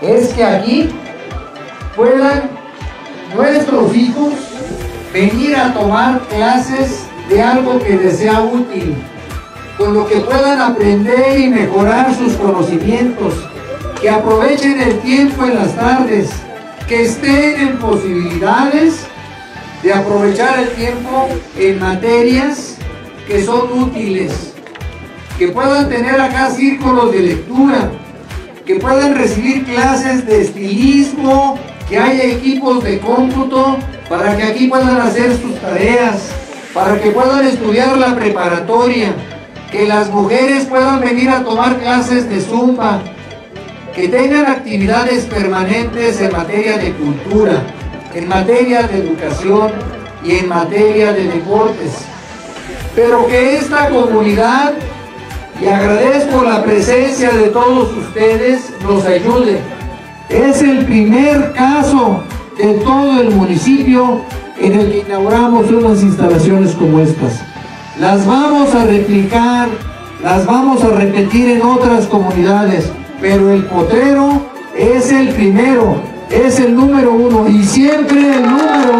que aquí puedan nuestros hijos venir a tomar clases de algo que les sea útil, con lo que puedan aprender y mejorar sus conocimientos, que aprovechen el tiempo en las tardes, que estén en posibilidades de aprovechar el tiempo en materias que son útiles, que puedan tener acá círculos de lectura, que puedan recibir clases de estilismo, que haya equipos de cómputo para que aquí puedan hacer sus tareas, para que puedan estudiar la preparatoria, que las mujeres puedan venir a tomar clases de zumba, que tengan actividades permanentes en materia de cultura, en materia de educación y en materia de deportes. Pero que esta comunidad, y agradezco la presencia de todos ustedes, nos ayude. Es el primer caso de todo el municipio en el que inauguramos unas instalaciones como estas. Las vamos a replicar, las vamos a repetir en otras comunidades, pero el potrero es el primero, es el número uno y siempre el número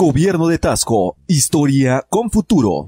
Gobierno de Tasco, historia con futuro.